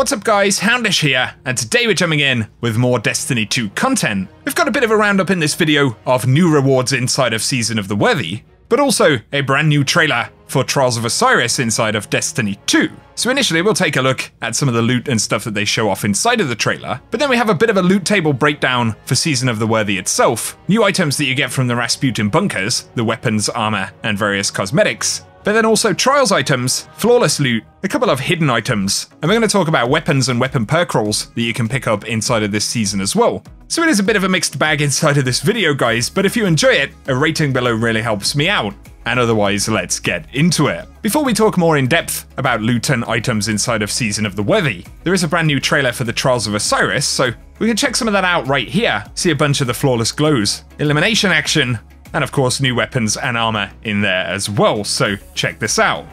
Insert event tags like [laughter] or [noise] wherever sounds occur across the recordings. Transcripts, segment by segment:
What's up guys, Houndish here, and today we're jumping in with more Destiny 2 content. We've got a bit of a roundup in this video of new rewards inside of Season of the Worthy, but also a brand new trailer for Trials of Osiris inside of Destiny 2. So initially we'll take a look at some of the loot and stuff that they show off inside of the trailer, but then we have a bit of a loot table breakdown for Season of the Worthy itself, new items that you get from the Rasputin bunkers, the weapons, armor, and various cosmetics, but then also trials items, flawless loot, a couple of hidden items, and we're going to talk about weapons and weapon perk rolls that you can pick up inside of this season as well. So it is a bit of a mixed bag inside of this video guys, but if you enjoy it, a rating below really helps me out. And otherwise, let's get into it. Before we talk more in depth about loot and items inside of Season of the Worthy, there is a brand new trailer for the Trials of Osiris, so we can check some of that out right here, see a bunch of the flawless glows, elimination action, and of course new weapons and armor in there as well, so check this out.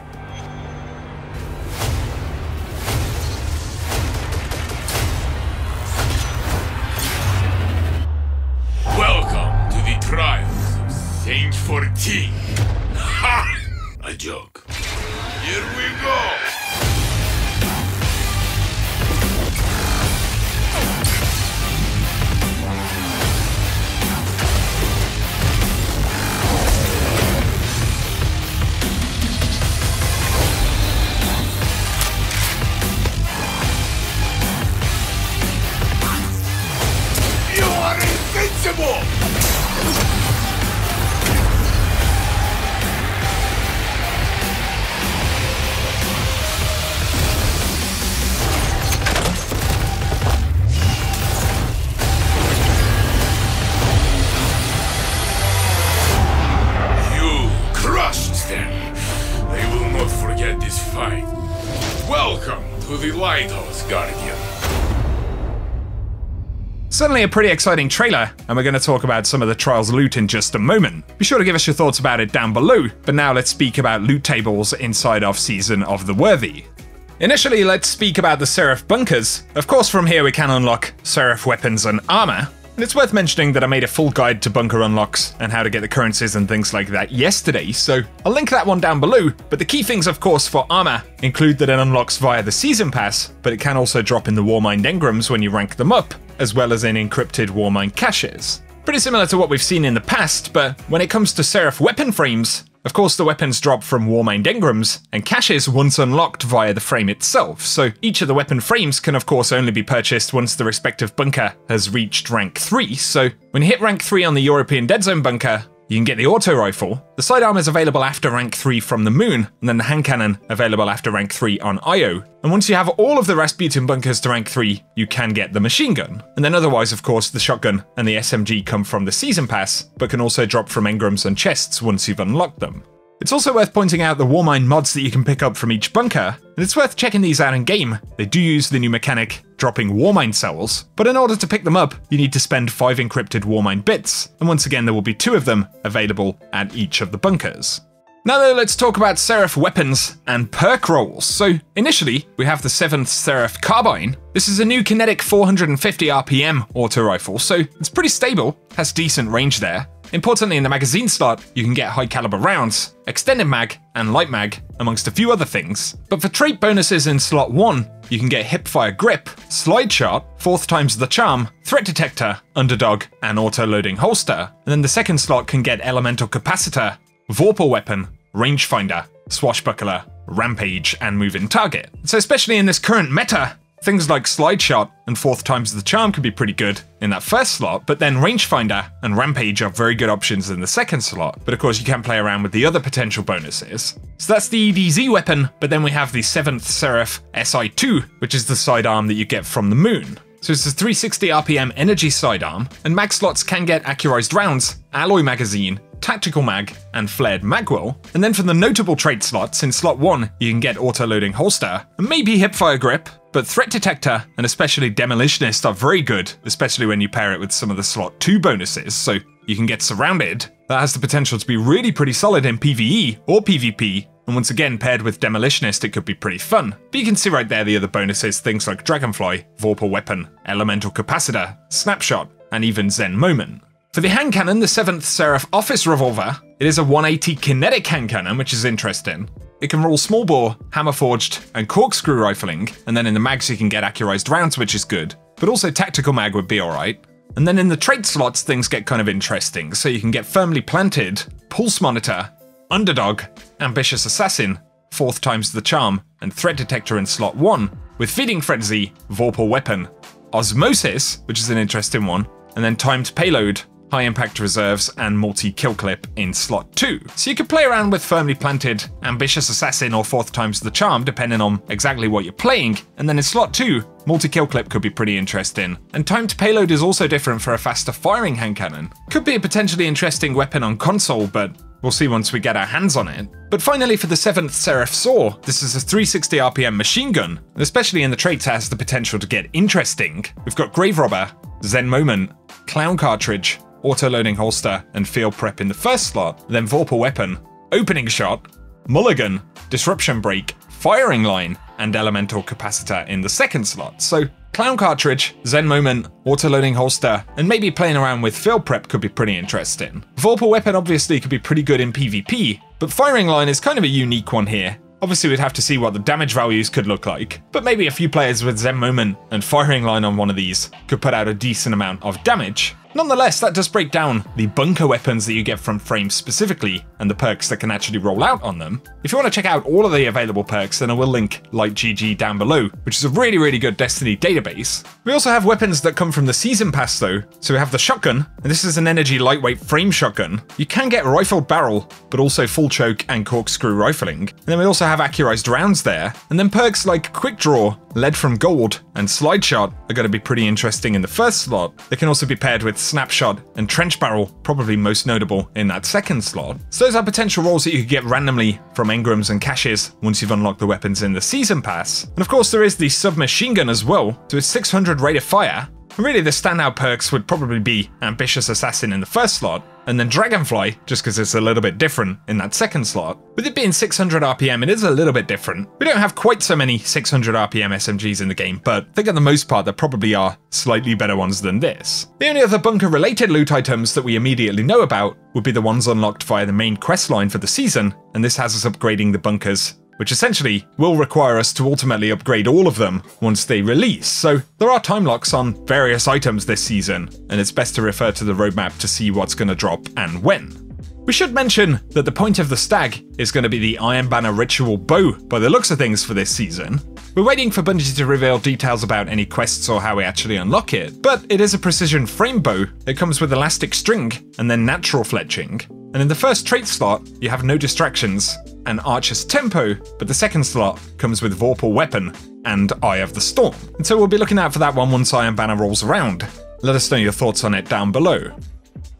Welcome to the trials of Saint 14. [laughs] Ha! A joke. Here we go! Certainly a pretty exciting trailer, and we're going to talk about some of the Trials loot in just a moment. Be sure to give us your thoughts about it down below, but now let's speak about loot tables inside of Season of the Worthy. Initially, let's speak about the Seraph bunkers. Of course, from here we can unlock Seraph weapons and armor, and it's worth mentioning that I made a full guide to bunker unlocks and how to get the currencies and things like that yesterday, so I'll link that one down below. But the key things, of course, for armor include that it unlocks via the Season Pass, but it can also drop in the Warmind engrams when you rank them up, as well as in encrypted Warmind caches. Pretty similar to what we've seen in the past, but when it comes to Seraph weapon frames, of course, the weapons drop from Warmind engrams and caches once unlocked via the frame itself, so each of the weapon frames can of course only be purchased once the respective bunker has reached rank 3, so when you hit rank 3 on the European Dead Zone bunker, you can get the auto rifle. The sidearm is available after rank 3 from the moon, and then the hand cannon available after rank 3 on Io. And once you have all of the Rasputin bunkers to rank 3, you can get the machine gun. And then otherwise, of course, the shotgun and the SMG come from the season pass, but can also drop from engrams and chests once you've unlocked them. It's also worth pointing out the Warmind mods that you can pick up from each bunker, and it's worth checking these out in game. They do use the new mechanic, dropping Warmind cells, but in order to pick them up, you need to spend 5 encrypted Warmind bits, and once again there will be 2 of them available at each of the bunkers. Now though, let's talk about Seraph weapons and perk rolls. So initially, we have the 7th Seraph Carbine. This is a new kinetic 450 RPM auto rifle, so it's pretty stable, has decent range there. Importantly, in the magazine slot, you can get high caliber rounds, extended mag, and light mag, amongst a few other things. But for trait bonuses in slot 1, you can get hipfire grip, slide shot, fourth times the charm, threat detector, underdog, and auto loading holster. And then the second slot can get elemental capacitor, vorpal weapon, rangefinder, swashbuckler, rampage, and moving target. So especially in this current meta, Things like Slide Shot and Fourth Times the Charm can be pretty good in that first slot, but then Rangefinder and Rampage are very good options in the second slot, but of course you can play around with the other potential bonuses. So that's the EDZ weapon, but then we have the 7th Seraph SI2, which is the sidearm that you get from the moon. So it's a 360 RPM energy sidearm, and mag slots can get accurized rounds, alloy magazine, tactical mag, and flared magwell. And then from the notable trait slots, in slot 1, you can get auto-loading holster, and maybe hipfire grip, but threat detector and especially demolitionist are very good, especially when you pair it with some of the slot 2 bonuses, so you can get surrounded. That has the potential to be really pretty solid in PvE or PvP, and once again paired with demolitionist it could be pretty fun. But you can see right there the other bonuses, things like Dragonfly, Vorpal Weapon, Elemental Capacitor, Snapshot, and even Zen Moment. For the hand cannon, the 7th Seraph Officer Revolver, it is a 180 kinetic hand cannon, which is interesting. it can roll small bore, hammer forged, and corkscrew rifling, and then in the mags you can get accurized rounds, which is good. But also tactical mag would be alright. And then in the trait slots, things get kind of interesting. So you can get firmly planted, pulse monitor, underdog, ambitious assassin, fourth times the charm, and threat detector in slot 1, with feeding frenzy, vorpal weapon, osmosis, which is an interesting one, and then timed payload, high impact reserves, and multi kill clip in slot 2. So you could play around with firmly planted, ambitious assassin, or fourth times the charm, depending on exactly what you're playing, and then in slot 2, multi kill clip could be pretty interesting. And timed payload is also different for a faster firing hand cannon. Could be a potentially interesting weapon on console, but We'll see once we get our hands on it. But finally for the 7th Seraph Saw, this is a 360 RPM machine gun, and especially in the traits has the potential to get interesting. We've got Grave Robber, Zen Moment, Clown Cartridge, auto-loading holster, and field prep in the first slot, then Vorpal weapon, opening shot, mulligan, disruption break, firing line, and elemental capacitor in the second slot. So Clown cartridge, Zen moment, auto-loading holster, and maybe playing around with field prep could be pretty interesting. Vorpal weapon obviously could be pretty good in PvP, but firing line is kind of a unique one here, Obviously, we'd have to see what the damage values could look like, but maybe a few players with Zen Moment and Firing Line on one of these could put out a decent amount of damage. Nonetheless, that does break down the bunker weapons that you get from frames specifically, and the perks that can actually roll out on them. If you want to check out all of the available perks, then I will link LightGG down below, which is a really, really good Destiny database. We also have weapons that come from the Season Pass though, so we have the shotgun, and this is an energy lightweight frame shotgun. You can get rifled barrel, but also full choke and corkscrew rifling. And then we also have accurized rounds there, and then perks like quick draw, lead from gold, and slide shot are going to be pretty interesting in the first slot. They can also be paired with snapshot and trench barrel, probably most notable in that second slot. So those are potential rolls that you could get randomly from engrams and caches once you've unlocked the weapons in the season pass. And of course there is the submachine gun as well, so it's 600 rate of fire, Really, the standout perks would probably be Ambitious Assassin in the first slot, and then Dragonfly, just because it's a little bit different in that second slot. With it being 600 RPM, it is a little bit different. We don't have quite so many 600 RPM SMGs in the game, but I think for the most part there probably are slightly better ones than this. The only other bunker-related loot items that we immediately know about would be the ones unlocked via the main quest line for the season, and this has us upgrading the bunkers which essentially will require us to ultimately upgrade all of them once they release. So there are time locks on various items this season, and it's best to refer to the roadmap to see what's going to drop and when. We should mention that the point of the stag is going to be the Iron Banner Ritual Bow by the looks of things for this season. We're waiting for Bungie to reveal details about any quests or how we actually unlock it, but it is a precision frame bow that comes with elastic string and then natural fletching. And in the first trait slot, you have no distractions, and Archer's Tempo, but the second slot comes with Vorpal Weapon and Eye of the Storm. And so we'll be looking out for that one once Iron Banner rolls around. Let us know your thoughts on it down below.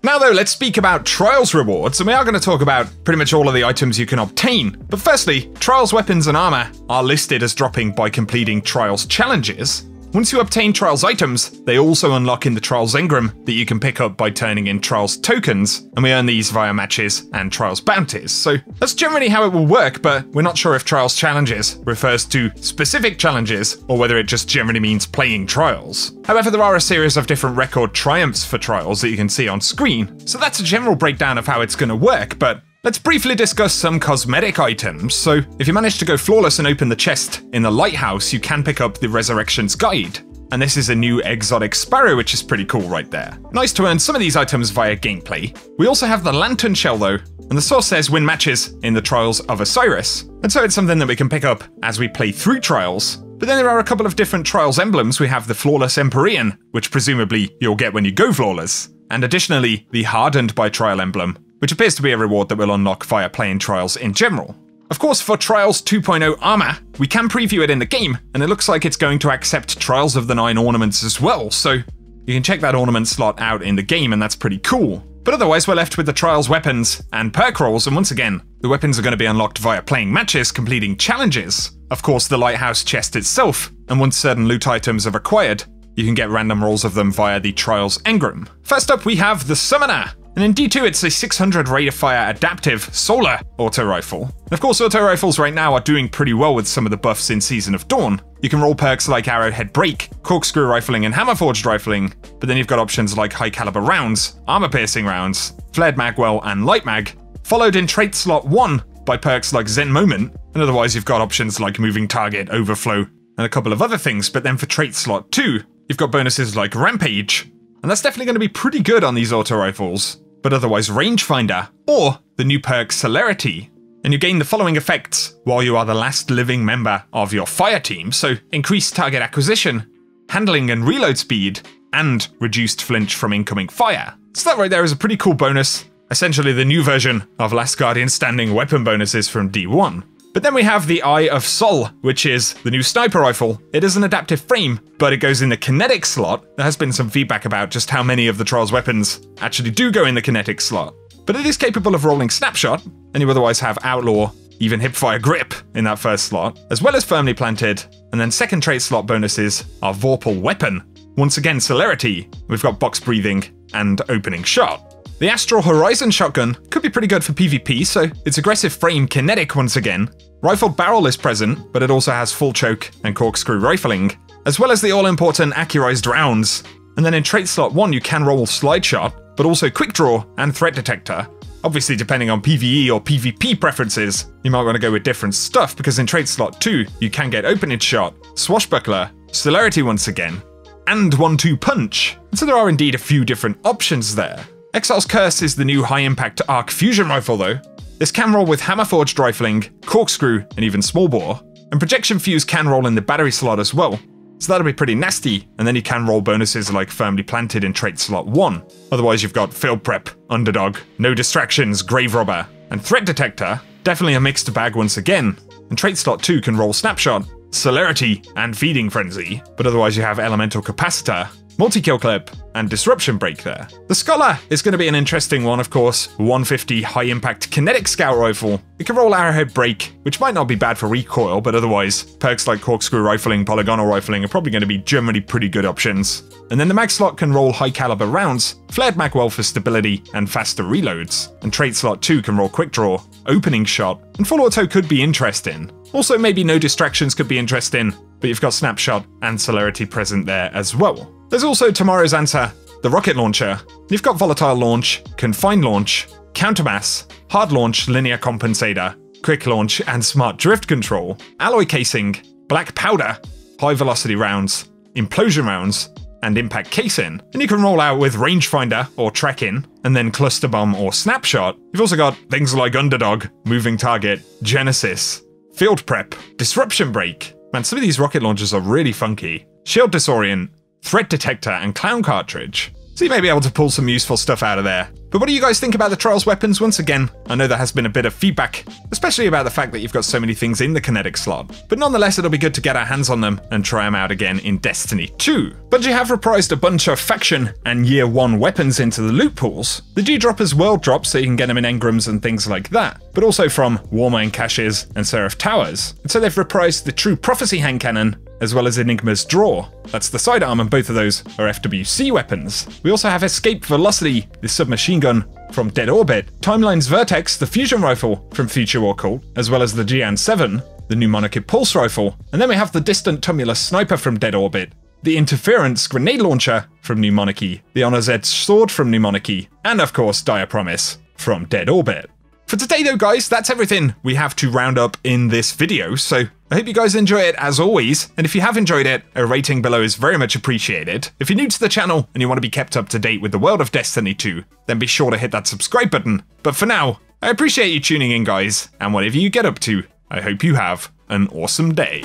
Now though, let's speak about Trials rewards, and we are going to talk about pretty much all of the items you can obtain. But firstly, Trials weapons and armor are listed as dropping by completing Trials challenges, once you obtain Trials items, they also unlock in the Trials engram that you can pick up by turning in Trials tokens, and we earn these via matches and Trials bounties. So that's generally how it will work, but we're not sure if Trials challenges refers to specific challenges or whether it just generally means playing Trials. However, there are a series of different record triumphs for Trials that you can see on screen, so that's a general breakdown of how it's going to work, but Let's briefly discuss some cosmetic items. So, if you manage to go flawless and open the chest in the lighthouse, you can pick up the Resurrection's Guide. And this is a new exotic sparrow, which is pretty cool right there. Nice to earn some of these items via gameplay. We also have the Lantern Shell though, and the source says win matches in the Trials of Osiris. And so it's something that we can pick up as we play through Trials. But then there are a couple of different Trials emblems. We have the Flawless Empyrean, which presumably you'll get when you go flawless. And additionally, the Hardened by Trial emblem, which appears to be a reward that will unlock via playing Trials in general. Of course, for Trials 2.0 armor, we can preview it in the game, and it looks like it's going to accept Trials of the Nine ornaments as well, so you can check that ornament slot out in the game, and that's pretty cool. But otherwise, we're left with the Trials weapons and perk rolls, and once again, the weapons are going to be unlocked via playing matches, completing challenges. Of course, the Lighthouse chest itself, and once certain loot items are acquired, you can get random rolls of them via the Trials engram. First up, we have the Summoner, and in D2, it's a 600 rate of fire adaptive solar auto rifle. And of course, auto rifles right now are doing pretty well with some of the buffs in Season of Dawn. You can roll perks like Arrowhead Brake, Corkscrew Rifling, and Hammer Forged Rifling, but then you've got options like high caliber rounds, armor piercing rounds, flared magwell, and light mag, followed in trait slot 1 by perks like Zen Moment, and otherwise you've got options like Moving Target, Overflow, and a couple of other things, but then for trait slot 2, you've got bonuses like Rampage, and that's definitely going to be pretty good on these auto rifles, but otherwise Rangefinder, or the new perk Celerity, and you gain the following effects while you are the last living member of your fire team, so increased target acquisition, handling and reload speed, and reduced flinch from incoming fire. So that right there is a pretty cool bonus, essentially the new version of Last Guardian standing weapon bonuses from D1. But then we have the Eye of Sol, which is the new sniper rifle. It is an adaptive frame, but it goes in the kinetic slot. There has been some feedback about just how many of the Trials weapons actually do go in the kinetic slot. But it is capable of rolling snapshot, and you otherwise have Outlaw, even Hipfire Grip in that first slot, as well as Firmly Planted, and then second trait slot bonuses are Vorpal Weapon. Once again, Celerity, we've got Box Breathing, and Opening Shot. The Astral Horizon shotgun could be pretty good for PvP, so its aggressive frame kinetic once again. Rifled barrel is present, but it also has full choke and corkscrew rifling, as well as the all-important accurized rounds. And then in trait slot 1 you can roll slide shot, but also quick draw and threat detector. Obviously depending on PvE or PvP preferences, you might want to go with different stuff because in trait slot 2 you can get opening shot, swashbuckler, celerity once again, and 1-2 punch. And so there are indeed a few different options there. Exile's Curse is the new high-impact arc fusion rifle though. This can roll with hammer-forged rifling, corkscrew, and even small bore. And projection fuse can roll in the battery slot as well. So that'll be pretty nasty, and then you can roll bonuses like firmly planted in trait slot 1. Otherwise you've got field prep, underdog, no distractions, grave robber, and threat detector. Definitely a mixed bag once again. And trait slot 2 can roll snapshot, celerity, and feeding frenzy, but otherwise you have elemental capacitor, multi-kill clip, and disruption break there. The Scholar is going to be an interesting one, of course. 150 high impact kinetic scout rifle. It can roll arrowhead brake, which might not be bad for recoil, but otherwise, perks like corkscrew rifling, polygonal rifling are probably going to be generally pretty good options. And then the mag slot can roll high caliber rounds, flared mag well for stability and faster reloads. And trait slot 2 can roll quick draw, opening shot, and full auto could be interesting. Also, maybe no distractions could be interesting, but you've got snapshot and celerity present there as well. There's also tomorrow's answer, the rocket launcher. You've got volatile launch, confined launch, countermass, hard launch linear compensator, quick launch and smart drift control, alloy casing, black powder, high velocity rounds, implosion rounds, and impact casing. And you can roll out with rangefinder or track-in, and then cluster bomb or snapshot. You've also got things like underdog, moving target, genesis, field prep, disruption break. Man, some of these rocket launchers are really funky. Shield disorient, threat detector, and clown cartridge. So you may be able to pull some useful stuff out of there. But what do you guys think about the Trials weapons once again? I know there has been a bit of feedback, especially about the fact that you've got so many things in the kinetic slot. But nonetheless, it'll be good to get our hands on them and try them out again in Destiny 2. Bungie have reprised a bunch of faction and year 1 weapons into the loot pools. The Dewdroppers world drops so you can get them in engrams and things like that, but also from Warmind caches and Seraph Towers. And so they've reprised the True Prophecy hand cannon as well as Enigma's Draw. That's the sidearm, and both of those are FWC weapons. We also have Escape Velocity, the submachine gun from Dead Orbit, Timeline's Vertex, the fusion rifle from Future War Cult, as well as the Jian 7, the new Monarchy Pulse rifle, and then we have the Distant Tumulus Sniper from Dead Orbit, the Interference Grenade Launcher from New Monarchy, the Honor's Edge Sword from New Monarchy, and of course Dire Promise from Dead Orbit. For today though guys, that's everything we have to round up in this video, so I hope you guys enjoy it as always, and if you have enjoyed it, a rating below is very much appreciated. If you're new to the channel and you want to be kept up to date with the world of Destiny 2, then be sure to hit that subscribe button. But for now, I appreciate you tuning in guys, and whatever you get up to, I hope you have an awesome day.